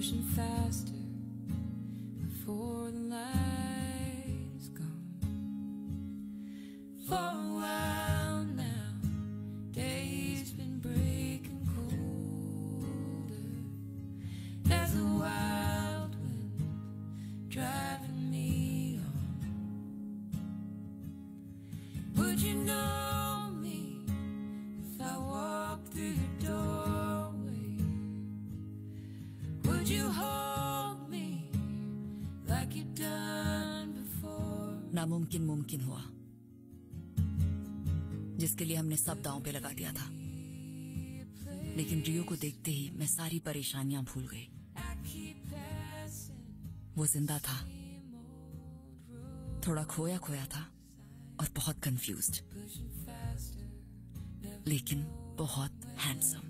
pushing faster before the light is gone. For a while now, days been breaking colder. There's a wild wind driving me on. Would you know me if I walked through the doorway? You hold me like you've done before? नामुमकिन मुमकिन हुआ, जिसके लिए हमने सब दांव पे लगा दिया था। लेकिन रियो को देखते ही मैं सारी परेशानियाँ भूल गई। वो ज़िंदा था, थोड़ा खोया खोया था और बहुत कंफ्यूज्ड लेकिन बहुत हैंडसम